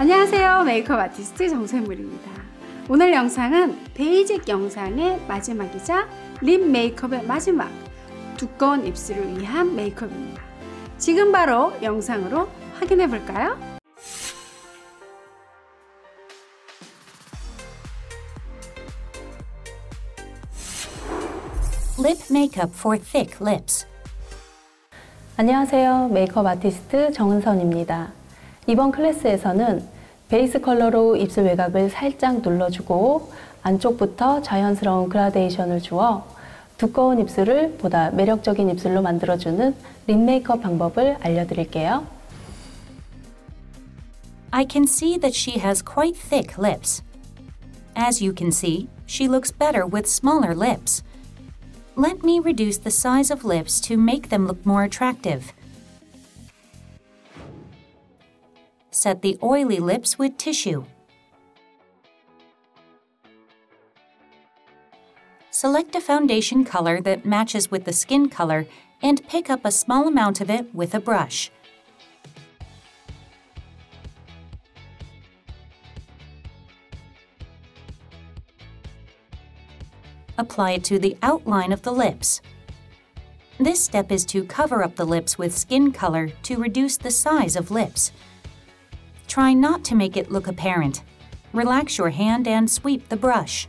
안녕하세요. 메이크업 아티스트 정샘물입니다. 오늘 영상은 베이직 영상의 마지막이자 립 메이크업의 마지막 두꺼운 입술을 위한 메이크업입니다. 지금 바로 영상으로 확인해 볼까요? Lip makeup for thick lips. 안녕하세요. 메이크업 아티스트 정은선입니다. 이번 클래스에서는 베이스 컬러로 입술 외곽을 살짝 눌러주고 안쪽부터 자연스러운 그라데이션을 주어 두꺼운 입술을 보다 매력적인 입술로 만들어주는 립 메이크업 방법을 알려드릴게요. I can see that she has quite thick lips. As you can see, she looks better with smaller lips. Let me reduce the size of lips to make them look more attractive. Set the oily lips with tissue. Select a foundation color that matches with the skin color and pick up a small amount of it with a brush. Apply it to the outline of the lips. This step is to cover up the lips with skin color to reduce the size of lips. Try not to make it look apparent. Relax your hand and sweep the brush.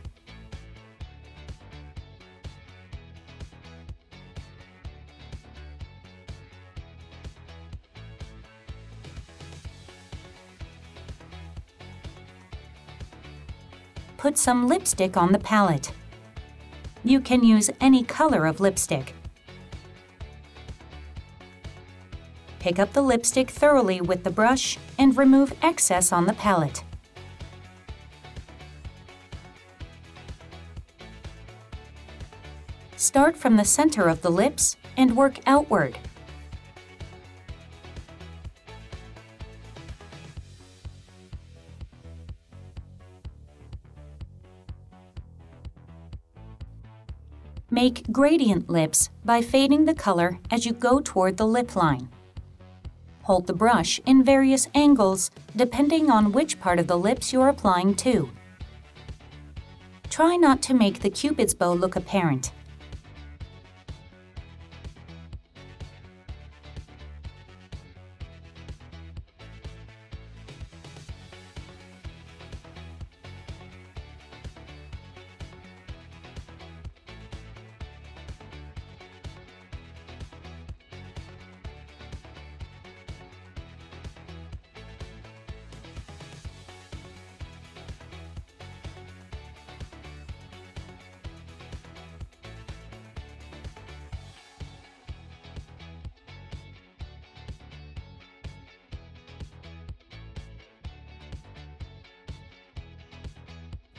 Put some lipstick on the palette. You can use any color of lipstick. Pick up the lipstick thoroughly with the brush and remove excess on the palette. Start from the center of the lips and work outward. Make gradient lips by fading the color as you go toward the lip line. Hold the brush in various angles depending on which part of the lips you're applying to. Try not to make the cupid's bow look apparent.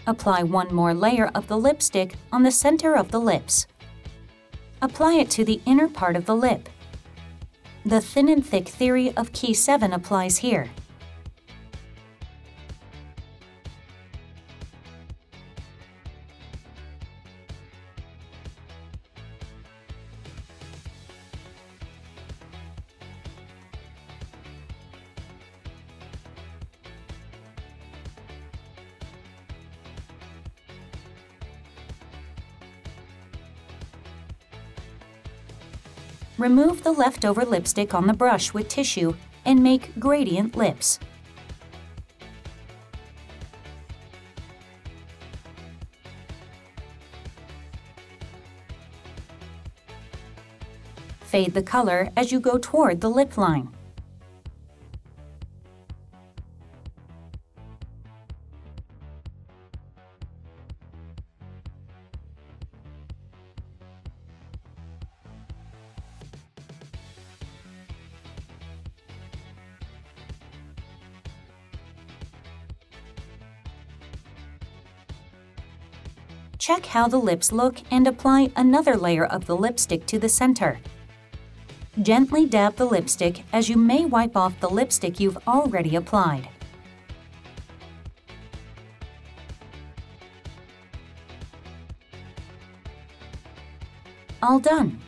Apply one more layer of the lipstick on the center of the lips. Apply it to the inner part of the lip. The thin and thick theory of key 7 applies here. Remove the leftover lipstick on the brush with tissue and make gradient lips. Fade the color as you go toward the lip line. Check how the lips look and apply another layer of the lipstick to the center. Gently dab the lipstick as you may wipe off the lipstick you've already applied. All done.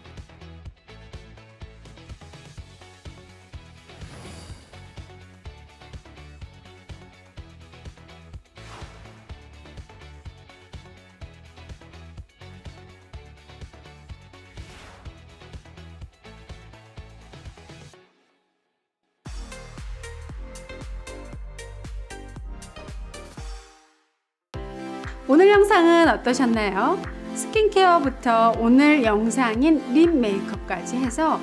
오늘 영상은 어떠셨나요? 스킨케어부터 오늘 영상인 립 메이크업까지 해서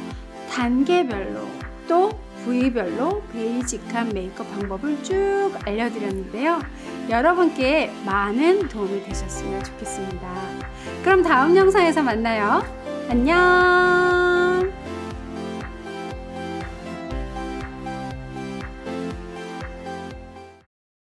단계별로 또 부위별로 베이직한 메이크업 방법을 쭉 알려드렸는데요. 여러분께 많은 도움이 되셨으면 좋겠습니다. 그럼 다음 영상에서 만나요. 안녕!